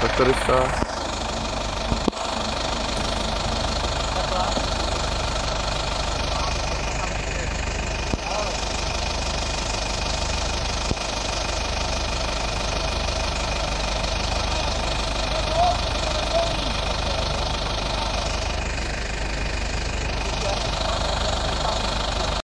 tak tady se